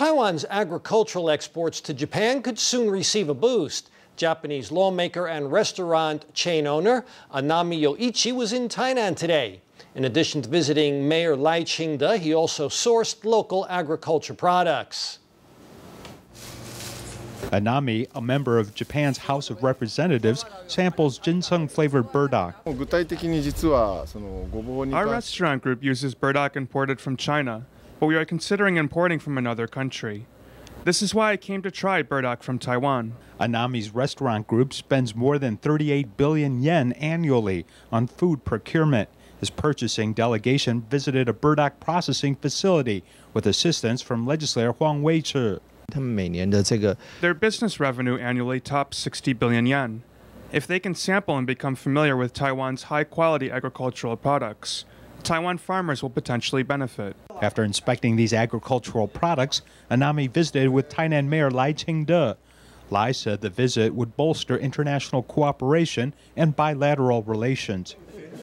Taiwan's agricultural exports to Japan could soon receive a boost. Japanese lawmaker and restaurant chain owner Anami Youichi was in Tainan today. In addition to visiting Mayor Lai Ching-te, he also sourced local agriculture products. Anami, a member of Japan's House of Representatives, samples ginseng flavored burdock. Our restaurant group uses burdock imported from China, but we are considering importing from another country. This is why I came to try burdock from Taiwan. Anami's restaurant group spends more than 38 billion yen annually on food procurement. His purchasing delegation visited a burdock processing facility with assistance from legislator Huang Wei-cher. Their business revenue annually tops 60 billion yen. If they can sample and become familiar with Taiwan's high quality agricultural products, Taiwan farmers will potentially benefit. After inspecting these agricultural products, Anami visited with Tainan Mayor Lai Ching-te. Lai said the visit would bolster international cooperation and bilateral relations.